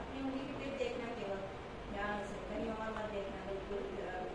अपनी उंगली की टिप देखना केवल। ध्यान से कहीं और मत देखना बिल्कुल।